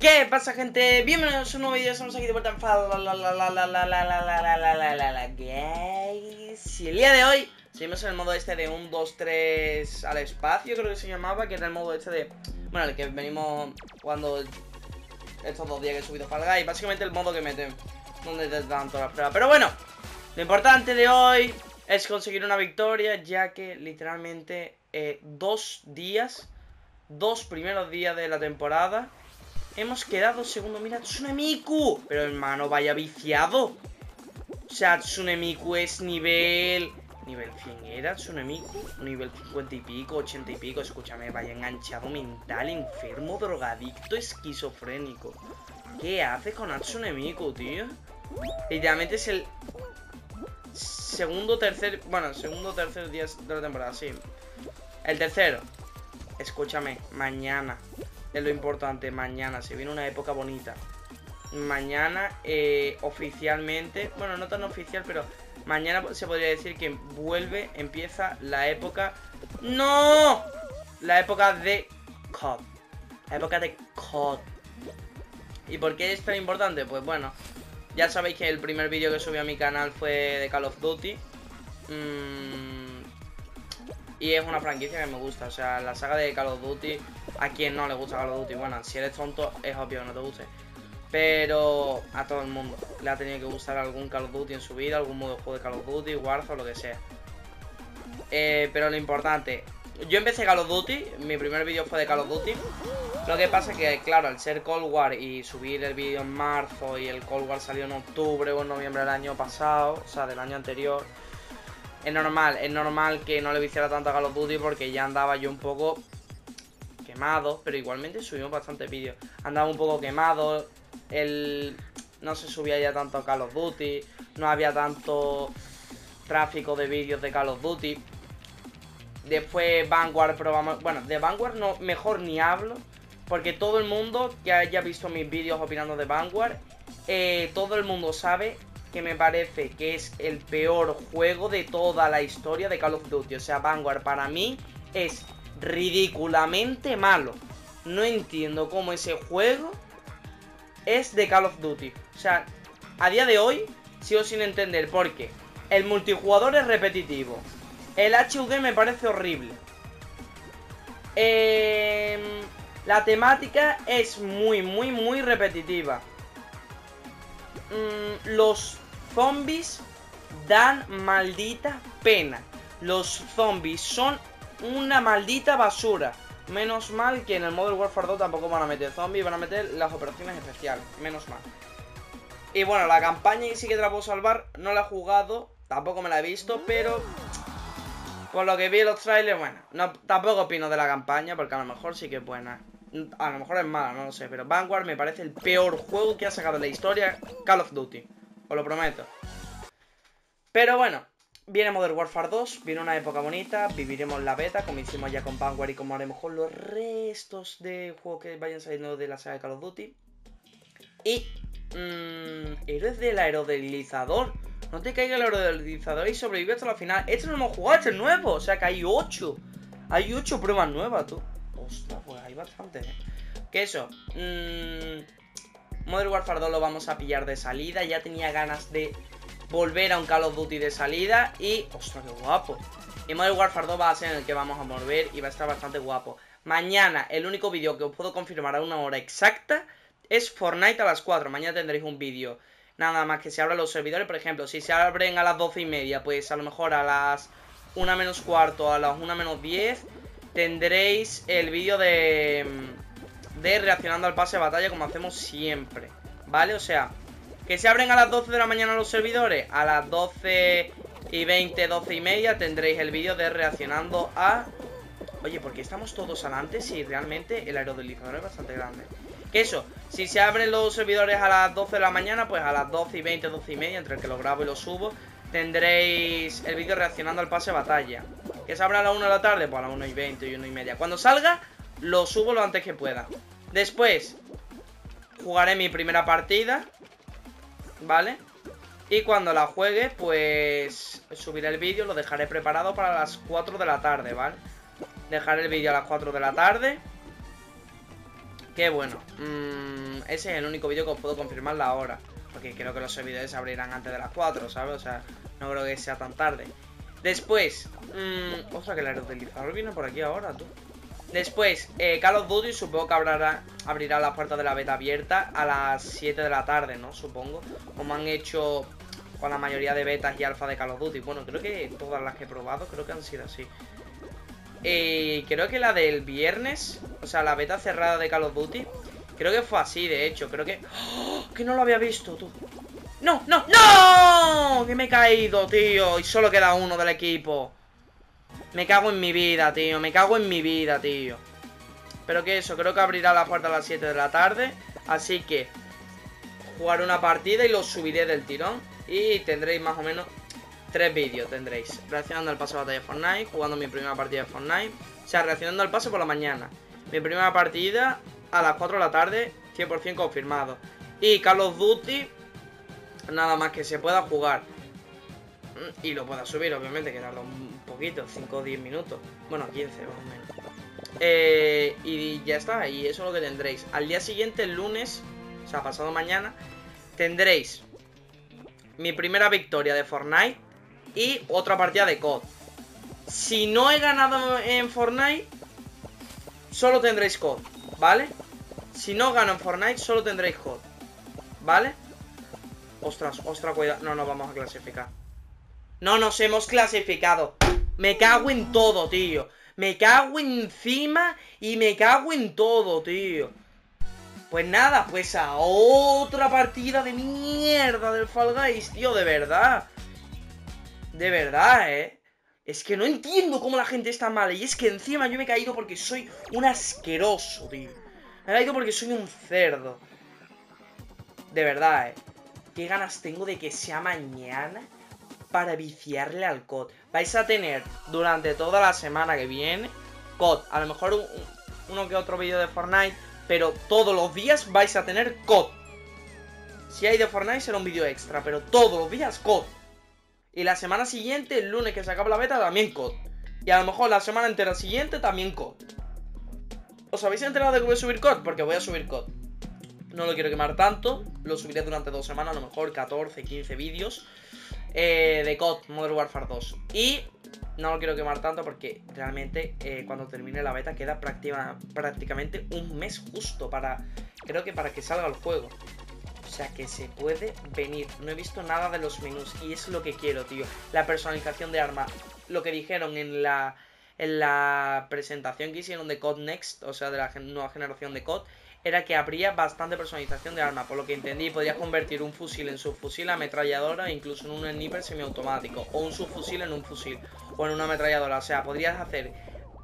¿Qué pasa gente? Bienvenidos a un nuevo vídeo, estamos aquí de vuelta en Guys Y el día de hoy seguimos en el modo este de 1, 2, 3 al espacio, creo que se llamaba Que era el modo este de... Bueno, el que venimos jugando estos dos días que he subido Fall Guys Básicamente el modo que meten donde te dan todas las pruebas Pero bueno, lo importante de hoy es conseguir una victoria Ya que literalmente eh, dos días, dos primeros días de la temporada Hemos quedado segundo. Mira, Tsunemiku. Pero hermano, vaya viciado. O sea, Tsunemiku es nivel... ¿Nivel 100 era Tsunemiku? ¿Nivel 50 y pico, 80 y pico? Escúchame, vaya enganchado mental, enfermo, drogadicto, esquizofrénico. ¿Qué hace con Tsunemiku, tío? Literalmente es el... Segundo, tercer... Bueno, segundo, tercer día de la temporada, sí. El tercero. Escúchame, mañana es lo importante. Mañana se viene una época bonita. Mañana eh, oficialmente, bueno, no tan oficial, pero mañana se podría decir que vuelve, empieza la época... ¡No! La época de COD. La época de COD. ¿Y por qué es tan importante? Pues bueno, ya sabéis que el primer vídeo que subí a mi canal fue de Call of Duty. Mmm y es una franquicia que me gusta. O sea, la saga de Call of Duty, a quien no le gusta Call of Duty, bueno, si eres tonto, es obvio que no te guste. Pero a todo el mundo le ha tenido que gustar algún Call of Duty en su vida, algún modo de juego de Call of Duty, Warzone, lo que sea. Eh, pero lo importante, yo empecé Call of Duty, mi primer vídeo fue de Call of Duty. Lo que pasa es que, claro, al ser Cold War y subir el vídeo en marzo y el Cold War salió en octubre o en noviembre del año pasado, o sea, del año anterior, es normal, es normal que no le viciara tanto a Call of Duty porque ya andaba yo un poco pero igualmente subimos bastantes vídeos. Andaba un poco quemado, el no se subía ya tanto Call of Duty, no había tanto tráfico de vídeos de Call of Duty. Después Vanguard probamos, bueno, de Vanguard no mejor ni hablo, porque todo el mundo que haya visto mis vídeos opinando de Vanguard, eh, todo el mundo sabe que me parece que es el peor juego de toda la historia de Call of Duty. O sea, Vanguard para mí es ridículamente malo. No entiendo cómo ese juego es de Call of Duty. O sea, a día de hoy sigo sin entender por qué. El multijugador es repetitivo. El HUD me parece horrible. Em, la temática es muy, muy, muy repetitiva. Mm, los zombies dan maldita pena. Los zombies son una maldita basura. Menos mal que en el Modern Warfare 2 tampoco van a meter zombies, van a meter las operaciones especiales. Menos mal. Y bueno, la campaña y sí que te la puedo salvar. No la he jugado, tampoco me la he visto, pero... Por lo que vi en los trailers, bueno, no, tampoco opino de la campaña, porque a lo mejor sí que es buena. A lo mejor es mala, no lo sé, pero Vanguard me parece el peor juego que ha sacado en la historia Call of Duty. Os lo prometo. Pero bueno, viene Modern Warfare 2, viene una época bonita, viviremos la beta, como hicimos ya con Vanguard y como haremos con los restos de juegos que vayan saliendo de la saga de Call of Duty. Y... Mmm, héroes del aerodelizador. No te caiga el aerodelizador y sobrevive hasta la final. Este no hemos jugado, este es nuevo. O sea que hay 8. Hay 8 pruebas nuevas, tú. Ostras, pues hay bastante, ¿eh? Que eso. Mmm, Modern Warfare 2 lo vamos a pillar de salida. Ya tenía ganas de volver a un Call of Duty de salida. Y, ostras, qué guapo. Y Modern Warfare 2 va a ser en el que vamos a volver y va a estar bastante guapo. Mañana, el único vídeo que os puedo confirmar a una hora exacta es Fortnite a las 4. Mañana tendréis un vídeo. Nada más que se abran los servidores. Por ejemplo, si se abren a las 12 y media, pues a lo mejor a las 1 menos cuarto, a las 1 menos 10, tendréis el vídeo de de reaccionando al pase de batalla como hacemos siempre, ¿vale? O sea, que se abren a las 12 de la mañana los servidores, a las 12 y 20, 12 y media tendréis el vídeo de reaccionando a... Oye, porque estamos todos adelante si realmente el aerodelizador es bastante grande. Que eso, si se abren los servidores a las 12 de la mañana, pues a las 12 y 20, 12 y media, entre el que lo grabo y lo subo, tendréis el vídeo reaccionando al pase de batalla. Que se abra a las 1 de la tarde, pues a las 1 y 20 y 1 y media. Cuando salga, lo subo lo antes que pueda. Después, jugaré mi primera partida, ¿vale? Y cuando la juegue, pues subiré el vídeo, lo dejaré preparado para las 4 de la tarde, ¿vale? Dejaré el vídeo a las 4 de la tarde. Qué bueno. Mm, ese es el único vídeo que os puedo confirmar la hora. Porque creo que los servidores se abrirán antes de las 4, ¿sabes? O sea, no creo que sea tan tarde. Después, mmm, ostras, que el aeroutilizador viene por aquí ahora, tú. Después, eh, Call of Duty supongo que abrirá, abrirá las puertas de la beta abierta a las 7 de la tarde, ¿no? Supongo. Como han hecho con la mayoría de betas y alfa de Call of Duty. Bueno, creo que todas las que he probado creo que han sido así. Eh, creo que la del viernes, o sea, la beta cerrada de Call of Duty, creo que fue así, de hecho. Creo que... ¡Oh! Que no lo había visto, tú. ¡No, no, no! Que me he caído, tío. Y solo queda uno del equipo. Me cago en mi vida, tío. Me cago en mi vida, tío. Pero que eso, creo que abrirá la puerta a las 7 de la tarde. Así que jugaré una partida y lo subiré del tirón. Y tendréis más o menos tres vídeos. Tendréis reaccionando al paso de batalla de Fortnite, jugando mi primera partida de Fortnite. O sea, reaccionando al paso por la mañana. Mi primera partida a las 4 de la tarde, 100% confirmado. Y Call of Duty nada más que se pueda jugar. Mm, y lo pueda subir, obviamente, que tarda un poquito, 5 o 10 minutos. Bueno, 15 más o menos. Eh, y ya está, y eso es lo que tendréis. Al día siguiente, el lunes, o sea, pasado mañana, tendréis mi primera victoria de Fortnite y otra partida de COD. Si no he ganado en Fortnite, solo tendréis COD, ¿vale? Si no gano en Fortnite, solo tendréis COD, ¿vale? Ostras, ostras, cuidado. No nos vamos a clasificar. No nos hemos clasificado. Me cago en todo, tío. Me cago encima y me cago en todo, tío. Pues nada, pues a otra partida de mierda del Fall Guys, tío, de verdad. De verdad, ¿eh? Es que no entiendo cómo la gente está mal. Y es que encima yo me he caído porque soy un asqueroso, tío. Me he caído porque soy un cerdo. De verdad, ¿eh? qué ganas tengo de que sea mañana para viciarle al COD. Vais a tener durante toda la semana que viene COD. A lo mejor uno que otro vídeo de Fortnite, pero todos los días vais a tener COD. Si hay de Fortnite será un vídeo extra, pero todos los días COD. Y la semana siguiente, el lunes que se acaba la beta, también COD. Y a lo mejor la semana entera siguiente también COD. ¿Os habéis enterado de que voy a subir COD? Porque voy a subir COD. No lo quiero quemar tanto. Lo subiré durante dos semanas, a lo mejor 14, 15 vídeos. Eh, de COD, Modern Warfare 2. Y no lo quiero quemar tanto porque realmente eh, cuando termine la beta queda prácticamente un mes justo para... Creo que para que salga el juego. O sea que se puede venir. No he visto nada de los menús y es lo que quiero, tío. La personalización de arma. Lo que dijeron en la, en la presentación que hicieron de COD Next, o sea, de la nueva generación de COD, era que habría bastante personalización de arma, por lo que entendí podrías convertir un fusil en subfusil, ametralladora incluso en un sniper semiautomático, o un subfusil en un fusil, o en una ametralladora, o sea, podrías hacer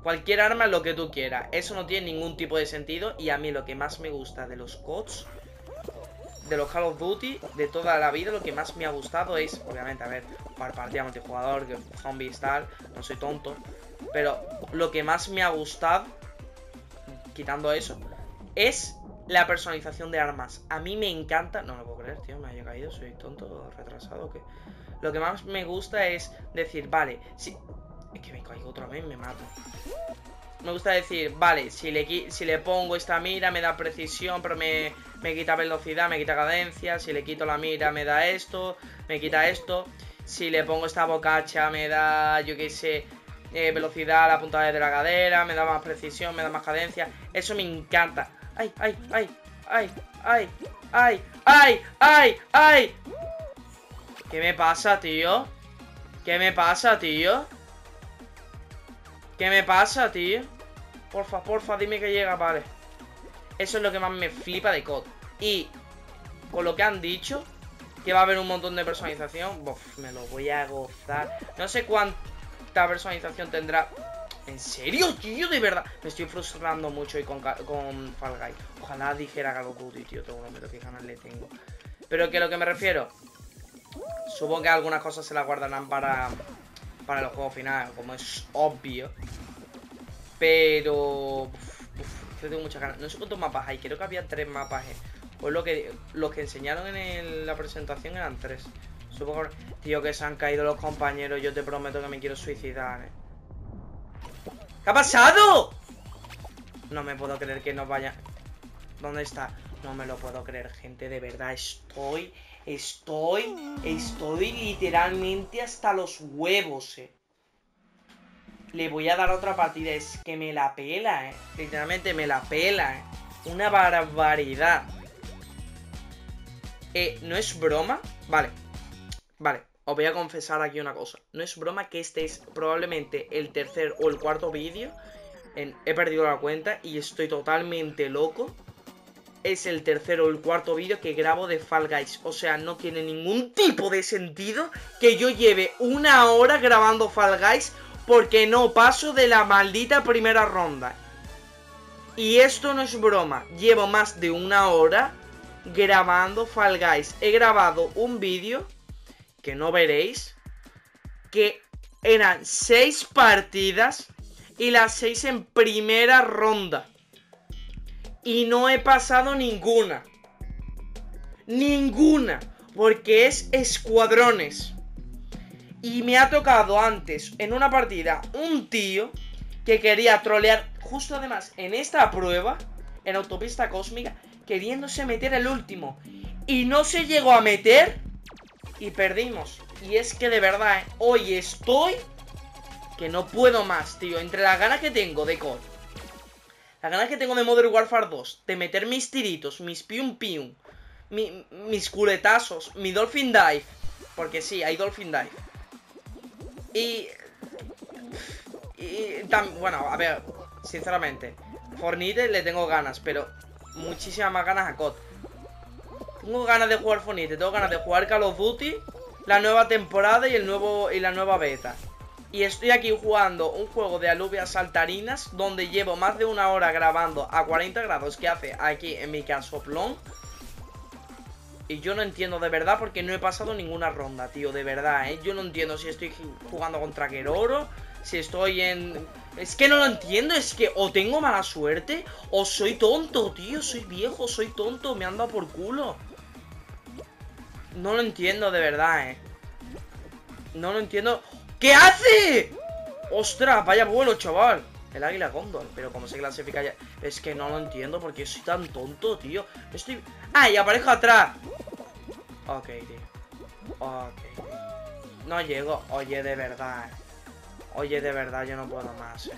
cualquier arma lo que tú quieras, eso no tiene ningún tipo de sentido y a mí lo que más me gusta de los CODs, de los Call of Duty, de toda la vida, lo que más me ha gustado es, obviamente, a ver, jugar partida multijugador, zombies tal, no soy tonto, pero lo que más me ha gustado, quitando eso, es la personalización de armas. A mí me encanta. No lo puedo creer, tío, me haya caído, soy tonto, retrasado. Lo que más me gusta es decir, vale, si. Es que me caigo otra vez, me mato. Me gusta decir, vale, si le, si le pongo esta mira me da precisión, pero me, me quita velocidad, me quita cadencia. Si le quito la mira me da esto, me quita esto. Si le pongo esta bocacha me da, yo qué sé, eh, velocidad la punta de la cadera, me da más precisión, me da más cadencia. Eso me encanta ay, ay, ay, ay, ay, ay, ay, ay, ay. ¿Qué me pasa, tío? ¿Qué me pasa, tío? ¿Qué me pasa, tío? Porfa, porfa, dime que llega, vale. Eso es lo que más me flipa de COD. Y con lo que han dicho, que va a haber un montón de personalización, me lo voy a gozar. No sé cuánta personalización tendrá ¿En serio, tío? De verdad. Me estoy frustrando mucho hoy con, con Fall Guys. Ojalá dijera Call of Duty, tío. Tengo que qué ganas le tengo. Pero que lo que me refiero. Supongo que algunas cosas se las guardarán para, para el juego final, como es obvio. Pero... yo tengo muchas ganas. No sé cuántos mapas hay. Creo que había tres mapas. Eh. Pues lo que, los que enseñaron en la presentación eran tres. Supongo Tío, que se han caído los compañeros. Yo te prometo que me quiero suicidar, eh. ¿Qué ha pasado? No me puedo creer que nos vaya ¿Dónde está? No me lo puedo creer, gente. De verdad, estoy... Estoy... Estoy literalmente hasta los huevos, eh. Le voy a dar otra partida. Es que me la pela, eh. Literalmente me la pela, eh. Una barbaridad. Eh, ¿no es broma? Vale. Vale. Os voy a confesar aquí una cosa. No es broma que este es probablemente el tercer o el cuarto vídeo. he perdido la cuenta y estoy totalmente loco. Es el tercero o el cuarto vídeo que grabo de Fall Guys. O sea, no tiene ningún tipo de sentido que yo lleve una hora grabando Fall Guys porque no paso de la maldita primera ronda. Y esto no es broma. Llevo más de una hora grabando Fall Guys. He grabado un vídeo que no veréis, que eran seis partidas y las seis en primera ronda. Y no he pasado ninguna. Ninguna. Porque es escuadrones. Y me ha tocado antes, en una partida, un tío que quería trolear, justo además en esta prueba, en autopista cósmica, queriéndose meter el último. Y no se llegó a meter y perdimos. Y es que de verdad, ¿eh? hoy estoy que no puedo más, tío. Entre las ganas que tengo de COD, las ganas que tengo de Modern Warfare 2, de meter mis tiritos, mis pium pium, mis culetazos, mi Dolphin Dive. Porque sí, hay Dolphin Dive. Y... Y bueno, a ver, sinceramente, Fornite le tengo ganas, pero muchísimas más ganas a COD. Tengo ganas de jugar Fornite, tengo ganas de jugar Call of Duty, la nueva temporada y el nuevo y la nueva beta. Y estoy aquí jugando un juego de alubias saltarinas donde llevo más de una hora grabando a 40 grados que hace aquí en mi caso plon. Y yo no entiendo de verdad porque no he pasado ninguna ronda, tío, de verdad, ¿eh? Yo no entiendo si estoy jugando contra Keroro, si estoy en... Es que no lo entiendo, es que o tengo mala suerte o soy tonto, tío, soy viejo, soy tonto, me anda por culo. No lo entiendo de verdad, eh. No lo entiendo. ¿Qué hace? ¡Ostras! Vaya vuelo, chaval. El águila Gondor. Pero ¿cómo se clasifica ya? Es que no lo entiendo porque soy tan tonto, tío. Estoy... ¡Ah! Y aparezco atrás. Ok, tío. Ok. No llego. Oye, de verdad. Oye, de verdad, yo no puedo más, eh.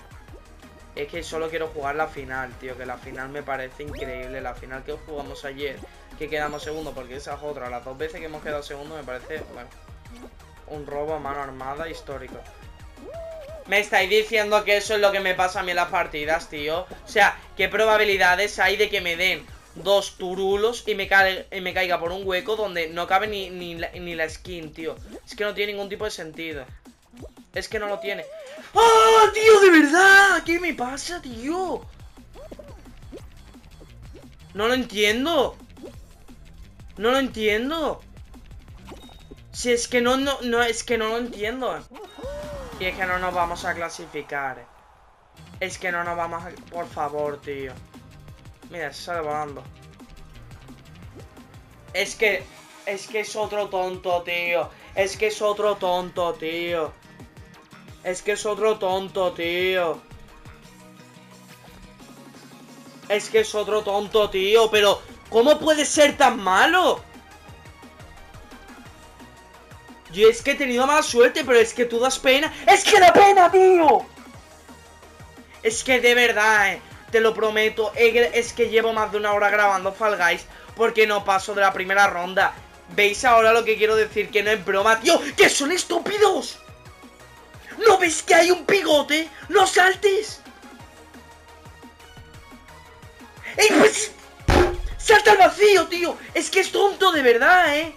Es que solo quiero jugar la final, tío. Que la final me parece increíble. La final que jugamos ayer que quedamos segundo, porque esa es otra. Las dos veces que hemos quedado segundo me parece, bueno, un robo a mano armada histórico. Me estáis diciendo que eso es lo que me pasa a mí en las partidas, tío. O sea, ¿qué probabilidades hay de que me den dos turulos y me, me caiga por un hueco donde no cabe ni, ni, ni la skin, tío? Es que no tiene ningún tipo de sentido. Es que no lo tiene. ¡Ah, tío, de verdad! ¿Qué me pasa, tío? No lo entiendo. No lo entiendo. Si es que no, no, no, es que no lo entiendo. Y es que no nos vamos a clasificar. Es que no nos vamos a... Por favor, tío. Mira, se sale volando. Es que... Es que es otro tonto, tío. Es que es otro tonto, tío. Es que es otro tonto, tío. Es que es otro tonto, tío. Pero... ¿Cómo puede ser tan malo? Yo es que he tenido mala suerte, pero es que tú das pena. ¡Es que da pena, tío! Es que de verdad, eh, te lo prometo, es que llevo más de una hora grabando Fall Guys porque no paso de la primera ronda. ¿Veis ahora lo que quiero decir? Que no es broma, tío. ¡Que son estúpidos! ¿No ves que hay un pigote? ¡No saltes! ¡Ey, pues! ¡Salta al vacío, tío! Es que es tonto de verdad, ¿eh?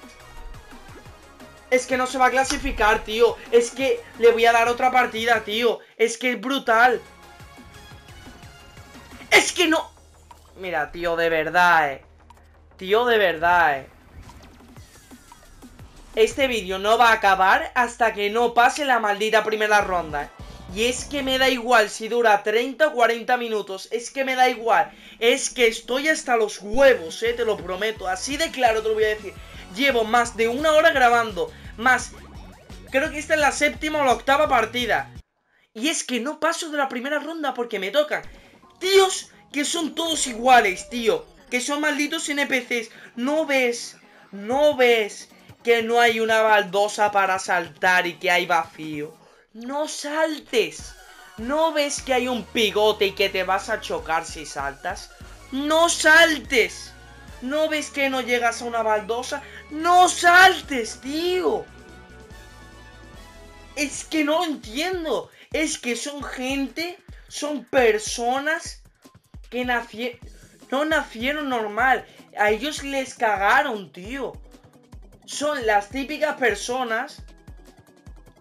Es que no se va a clasificar, tío. Es que le voy a dar otra partida, tío. Es que es brutal. Es que no... Mira, tío, de verdad, eh. Tío, de verdad, eh. Este vídeo no va a acabar hasta que no pase la maldita primera ronda, eh. Y es que me da igual si dura 30 o 40 minutos. Es que me da igual. Es que estoy hasta los huevos, eh, te lo prometo. Así de claro te lo voy a decir. Llevo más de una hora grabando. Más... Creo que esta es la séptima o la octava partida. Y es que no paso de la primera ronda porque me tocan tíos que son todos iguales, tío. que son malditos NPCs. No ves, no ves que no hay una baldosa para saltar y que hay vacío. No saltes. ¿No ves que hay un pigote y que te vas a chocar si saltas? ¡No saltes! ¿No ves que no llegas a una baldosa? ¡No saltes, tío! Es que no lo entiendo. Es que son gente, son personas que nacieron... No nacieron normal. A ellos les cagaron, tío. Son las típicas personas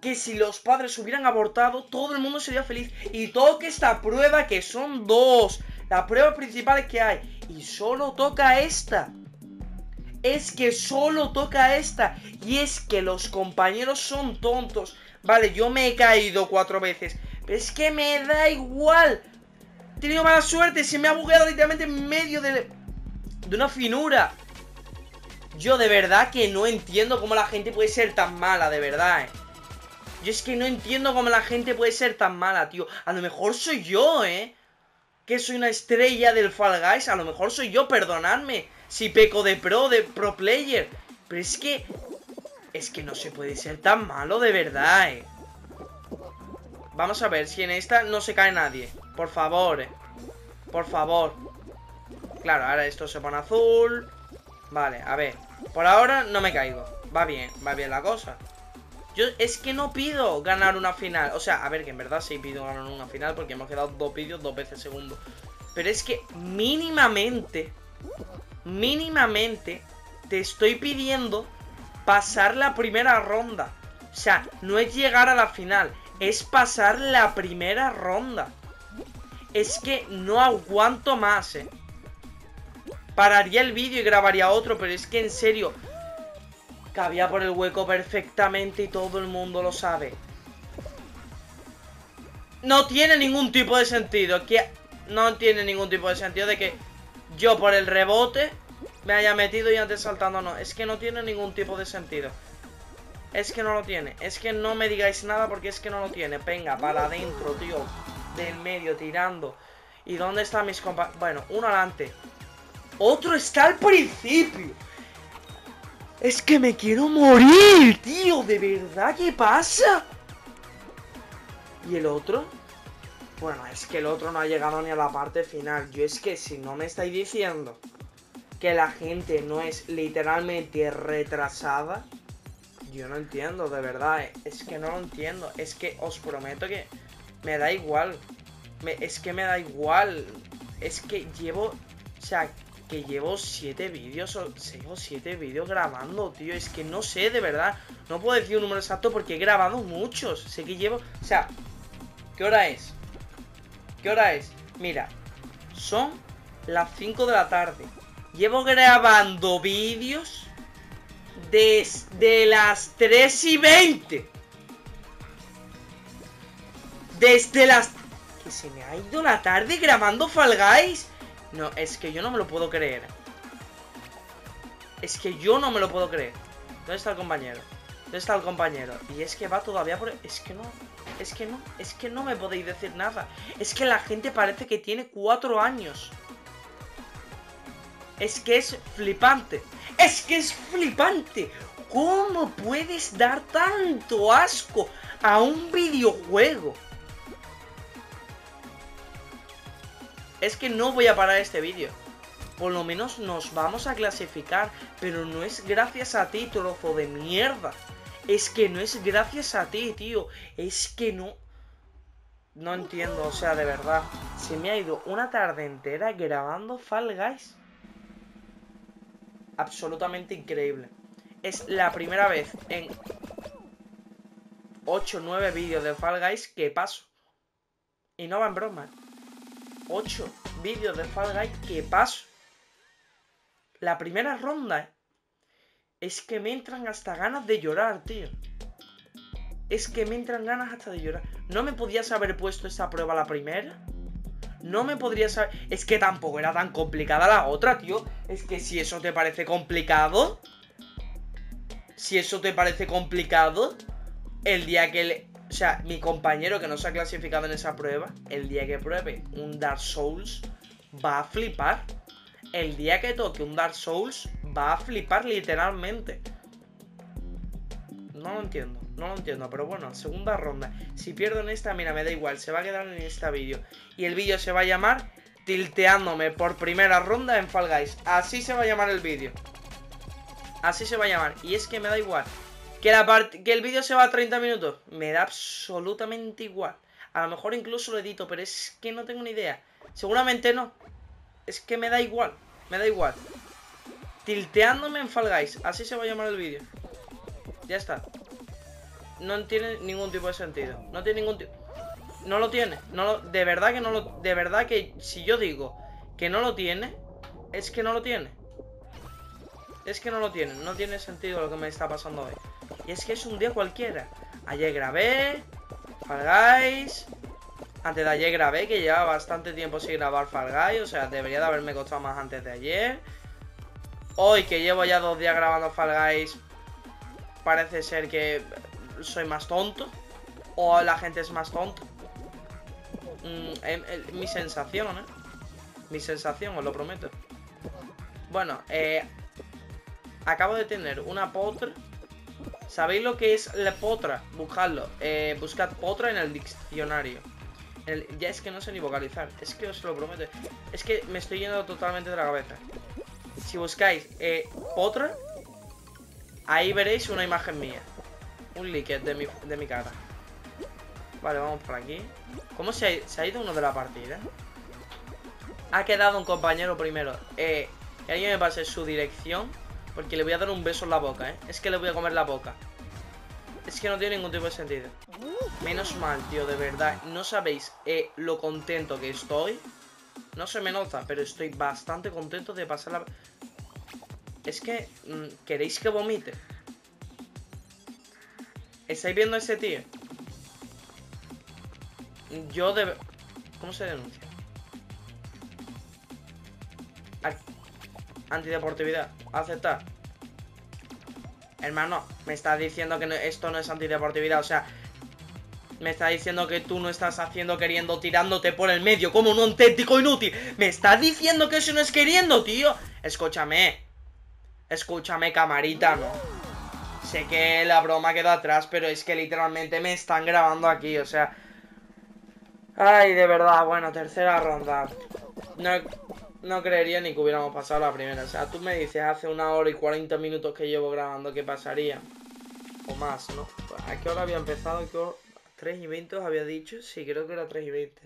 que si los padres hubieran abortado, todo el mundo sería feliz. Y toque esta prueba que son dos. La prueba principal que hay. Y solo toca esta. Es que solo toca esta. Y es que los compañeros son tontos. Vale, yo me he caído cuatro veces. Pero es que me da igual. He tenido mala suerte. Se me ha bugueado literalmente en medio de, de una finura. Yo de verdad que no entiendo cómo la gente puede ser tan mala, de verdad, eh. Yo es que no entiendo cómo la gente puede ser tan mala, tío. A lo mejor soy yo, ¿eh? que soy una estrella del Fall Guys, a lo mejor soy yo, perdonadme, si peco de pro, de pro player. Pero es que, es que no se puede ser tan malo de verdad, eh. Vamos a ver si en esta no se cae nadie. Por favor, eh. Por favor. Claro, ahora esto se pone azul. Vale, a ver. Por ahora no me caigo. Va bien, va bien la cosa. Yo es que no pido ganar una final. O sea, a ver, que en verdad sí pido ganar una final porque hemos quedado dos vídeos dos veces segundo. Pero es que mínimamente, mínimamente, te estoy pidiendo pasar la primera ronda. O sea, no es llegar a la final, es pasar la primera ronda. Es que no aguanto más, eh. Pararía el vídeo y grabaría otro, pero es que en serio, Cabía por el hueco perfectamente y todo el mundo lo sabe. No tiene ningún tipo de sentido. No tiene ningún tipo de sentido de que yo por el rebote me haya metido y antes saltando no. Es que no tiene ningún tipo de sentido. Es que no lo tiene. Es que no me digáis nada porque es que no lo tiene. Venga, para adentro, tío. Del medio, tirando. ¿Y dónde están mis compañeros? Bueno, uno adelante. Otro está al principio. Es que me quiero morir, tío. ¿De verdad qué pasa? ¿Y el otro? Bueno, es que el otro no ha llegado ni a la parte final. Yo es que si no me estáis diciendo que la gente no es literalmente retrasada, yo no entiendo, de verdad. Eh. Es que no lo entiendo. Es que os prometo que me da igual. es que me da igual. Es que llevo... O sea, que llevo 7 vídeos o 6 o 7 vídeos grabando, tío. Es que no sé, de verdad. No puedo decir un número exacto porque he grabado muchos. Sé que llevo... O sea, ¿qué hora es? ¿Qué hora es? Mira, son las 5 de la tarde. Llevo grabando vídeos desde las 3 y 20. Desde las... Que se me ha ido la tarde grabando Fall. No, es que yo no me lo puedo creer. Es que yo no me lo puedo creer. ¿Dónde está el compañero? ¿Dónde está el compañero? Y es que va todavía por... Es que no, es que no, es que no me podéis decir nada. Es que la gente parece que tiene cuatro años. Es que es flipante. Es que es flipante. ¿Cómo puedes dar tanto asco a un videojuego? Es que no voy a parar este vídeo. Por lo menos nos vamos a clasificar. Pero no es gracias a ti, trozo de mierda. Es que no es gracias a ti, tío. Es que no... No entiendo, o sea, de verdad. Se me ha ido una tarde entera grabando Fall Guys. Absolutamente increíble. Es la primera vez en 8 o 9 vídeos de Fall Guys que paso. Y no va en broma. 8 vídeos de Fall Guys que paso. La primera ronda es que me entran hasta ganas de llorar, tío. Es que me entran ganas hasta de llorar. ¿No me podías haber puesto esa prueba la primera? No me podrías haber... Es que tampoco era tan complicada la otra, tío. Es que si eso te parece complicado... Si eso te parece complicado... El día que le... O sea, mi compañero que no se ha clasificado en esa prueba, el día que pruebe un Dark Souls, va a flipar. el día que toque un Dark Souls va a flipar literalmente. No lo entiendo, no lo entiendo, pero bueno, segunda ronda. Si pierdo en esta, mira, me da igual, se va a quedar en este vídeo. Y el vídeo se va a llamar Tilteándome por primera ronda en Fall Guys. Así se va a llamar el vídeo. Así se va a llamar. Y es que me da igual. Que, la que el vídeo se va a 30 minutos. Me da absolutamente igual. A lo mejor incluso lo edito, pero es que no tengo ni idea. Seguramente no. Es que me da igual. Me da igual. Tilteándome en Fall. Así se va a llamar el vídeo. Ya está. No tiene ningún tipo de sentido. No tiene ningún tipo... No lo tiene. No lo... De verdad que no lo... De verdad que si yo digo que no lo tiene, es que no lo tiene. Es que no lo tiene. No tiene sentido lo que me está pasando hoy. Y es que es un día cualquiera. Ayer grabé. Fall Guys. Antes de ayer grabé, que lleva bastante tiempo sin grabar Fall Guys. O sea, debería de haberme costado más antes de ayer. Hoy, que llevo ya dos días grabando Fall Guys, parece ser que soy más tonto. O la gente es más tonta. Mm, em, mi sensación, ¿eh? Mi sensación, os lo prometo. Bueno, eh, acabo de tener una potra. ¿Sabéis lo que es la potra? Buscadlo. Eh, buscad potra en el diccionario. ya es que no sé ni vocalizar. Es que os lo prometo. Es que me estoy yendo totalmente de la cabeza. Si buscáis eh, potra, Ahí veréis una imagen mía. Un líquido de mi, de mi cara. Vale, vamos por aquí. ¿Cómo se ha, ido uno de la partida? Ha quedado un compañero primero. Eh, que alguien me pase su dirección. Porque le voy a dar un beso en la boca, ¿eh? Es que le voy a comer la boca. Es que no tiene ningún tipo de sentido. Menos mal, tío, de verdad. No sabéis eh, lo contento que estoy. No se me nota, pero estoy bastante contento de pasar la... Es que... Mm, ¿Queréis que vomite? ¿Estáis viendo a ese tío? Yo de... ¿Cómo se denuncia? Antideportividad. Aceptar. Hermano, me estás diciendo que esto no es antideportividad. O sea, me está diciendo que tú no estás haciendo queriendo tirándote por el medio como un auténtico inútil. Me estás diciendo que eso no es queriendo, tío. Escúchame. Escúchame, camarita, ¿no? Sé que la broma queda atrás, pero es que literalmente me están grabando aquí, o sea... Ay, de verdad, bueno, tercera ronda. No, no creería ni que hubiéramos pasado la primera. O sea, tú me dices hace una hora y 40 minutos que llevo grabando, ¿qué pasaría? O más, ¿no? ¿A qué hora había empezado? ¿Qué hora? ¿3 y 20 os había dicho? Sí, creo que era 3 y 20.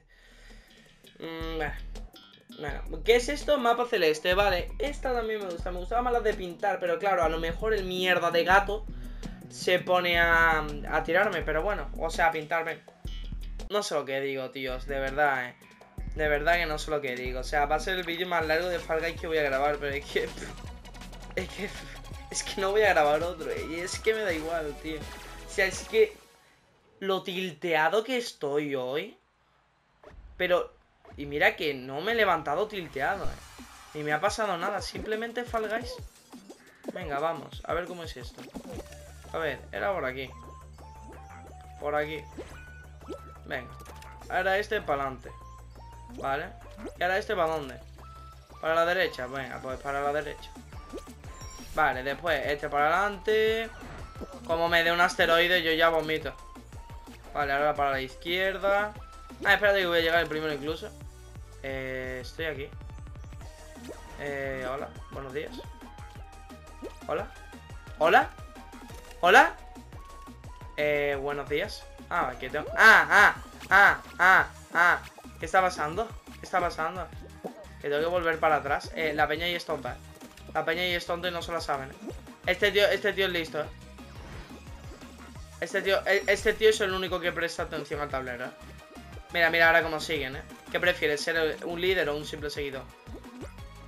Mmm, bueno, ¿qué es esto? Mapa celeste, vale. Esta también me gusta. Me gustaba más la de pintar, pero claro, a lo mejor el mierda de gato se pone a, a tirarme, pero bueno, o sea, a pintarme. No sé lo que digo, tíos, de verdad, eh. De verdad que no sé lo que digo. O sea, va a ser el vídeo más largo de Fall Guys que voy a grabar, pero es que... Es que... Es que no voy a grabar otro. Y es que me da igual, tío. O sea, es que... Lo tilteado que estoy hoy... Pero y mira que no me he levantado tilteado, eh. Ni me ha pasado nada, simplemente Fall Guys. Venga, vamos, a ver cómo es esto. A ver, era por aquí. Por aquí. Venga. Ahora este para adelante. Vale. ¿Y ahora este para dónde? Para la derecha. Venga, pues para la derecha. Vale, después este para adelante. Como me dé un asteroide, yo ya vomito. Vale, ahora para la izquierda. Ah, espérate que voy a llegar el primero incluso. Eh, estoy aquí. Eh, hola, buenos días. Hola. ¿Hola? ¿Hola? Eh, buenos días. Ah, aquí tengo... Ah, ah, ah, ah, ah. ¿Qué está pasando? ¿Qué está pasando? Que tengo que volver para atrás. Eh, la peña y es tonta. La peña y es tonta y no se la saben. Este tío, este tío es listo, eh. Este tío, e, este tío es el único que presta atención al tablero, eh. Mira, mira ahora cómo siguen, eh. ¿Qué prefieres, ser un líder o un simple seguidor?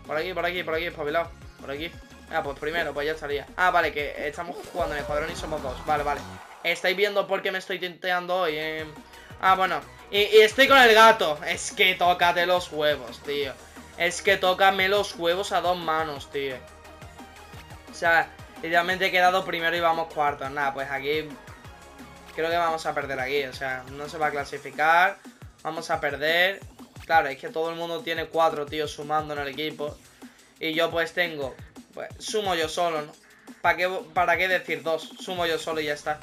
Por aquí, por aquí, por aquí, espabilado. Por aquí. Ah, pues primero, pues ya estaría. Ah, vale, que estamos jugando en escuadrón y somos dos. Vale, vale. ¿Estáis viendo por qué me estoy tinteando hoy? Eh? Ah, bueno. Y, estoy con el gato. Es que tócate los huevos, tío. Es que tócame los huevos a dos manos, tío. O sea, literalmente he quedado primero y vamos cuartos. Nada, pues aquí... Creo que vamos a perder aquí. O sea, no se va a clasificar. Vamos a perder. Claro, es que todo el mundo tiene cuatro tíos sumando en el equipo. Y yo pues tengo, pues sumo yo solo, ¿no? ¿Para qué, ¿Para qué decir dos? Sumo yo solo y ya está.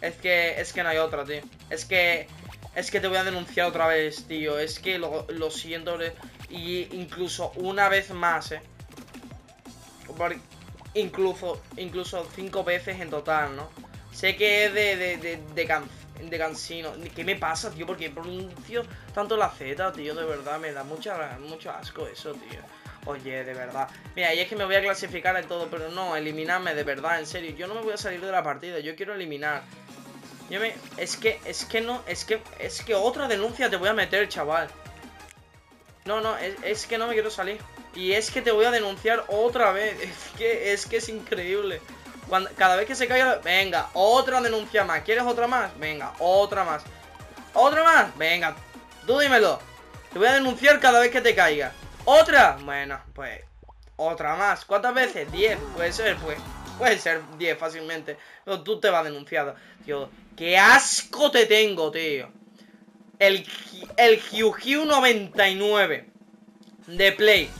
Es que, es que no hay otra, tío. Es que, es que te voy a denunciar otra vez, tío. Es que lo, lo siento, y incluso una vez más, eh. incluso, incluso cinco veces en total, ¿no? Sé que es de, de, de, de, de cansino. ¿Qué me pasa, tío? Porque pronuncio tanto la Z, tío. De verdad, me da mucho asco eso, tío. Oye, de verdad. Mira, y es que me voy a clasificar en todo, pero no, eliminarme, de verdad, en serio. Yo no me voy a salir de la partida, yo quiero eliminar. Yo me... Es que, es que no, es que, es que otra denuncia te voy a meter, chaval. No, no, es, que no me quiero salir. Y es que te voy a denunciar otra vez. Es que es, que es increíble. Cuando, cada vez que se caiga... Venga, otra denuncia más. ¿Quieres otra más? Venga, otra más. ¿Otra más? Venga, tú dímelo. Te voy a denunciar cada vez que te caiga. ¿Otra? Bueno, pues... Otra más. ¿Cuántas veces? Diez. Puede ser, pues. Puede ser diez fácilmente. Pero tú te vas denunciado. Tío, qué asco te tengo, tío. El, el Hugh 99 de Play.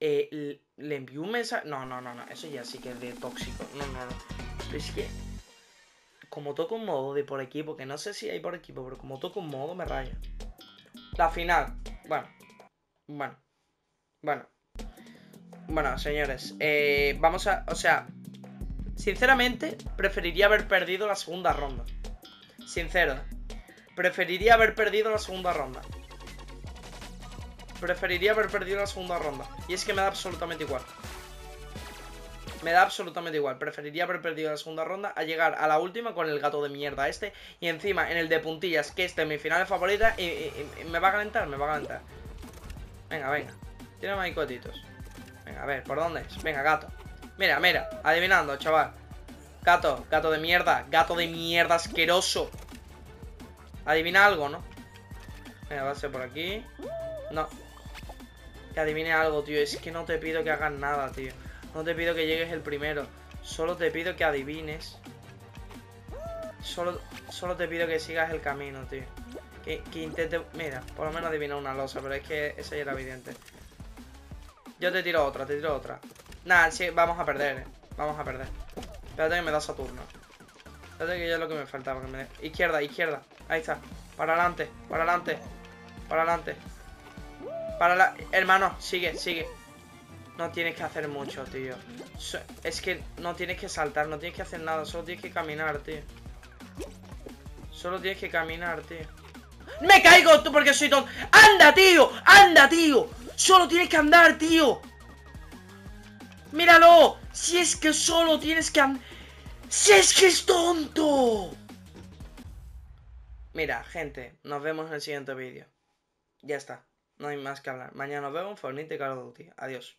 Eh, le envió un mensaje. No, no, no, no. Eso ya sí que es de tóxico. No, no, no. es que. Como toco un modo de por equipo, que no sé si hay por equipo, pero como toco un modo me raya. La final. Bueno. Bueno. Bueno. Bueno, señores. Eh, vamos a. O sea. Sinceramente, preferiría haber perdido la segunda ronda. Sincero. Preferiría haber perdido la segunda ronda. Preferiría haber perdido la segunda ronda. Y es que me da absolutamente igual. Me da absolutamente igual. Preferiría haber perdido la segunda ronda a llegar a la última con el gato de mierda este. Y encima en el de puntillas, que este es mi final favorita. Y, me va a calentar, me va a calentar. Venga, venga. Tiene ahí cotitos. Venga, a ver, ¿por dónde es? Venga, gato. Mira, mira, adivinando, chaval. Gato, gato de mierda, gato de mierda asqueroso. Adivina algo, ¿no? Venga, va a ser por aquí. No. Que adivine algo, tío. Es que no te pido que hagas nada, tío. No te pido que llegues el primero. Solo te pido que adivines. Solo, solo te pido que sigas el camino, tío. Que, que intente... Mira, por lo menos adivina una losa, pero es que esa ya era evidente. Yo te tiro otra, te tiro otra. Nada, sí, vamos a perder, eh. Vamos a perder. Espérate que me da Saturno. Espérate que ya es lo que me faltaba. Izquierda, izquierda. Ahí está. Para adelante, para adelante. Para adelante. Para la... Hermano, sigue, sigue. No tienes que hacer mucho, tío. Es que no tienes que saltar, no tienes que hacer nada. Solo tienes que caminar, tío. Solo tienes que caminar, tío. ¡Me caigo tú porque soy tonto! ¡Anda, tío! ¡Anda, tío! Solo tienes que andar, tío. ¡Míralo! Si es que solo tienes que andar... ¡Si es que es tonto! Mira, gente, nos vemos en el siguiente vídeo. Ya está, no hay más que hablar. Mañana nos vemos, Fornite y Call of Duty. Adiós.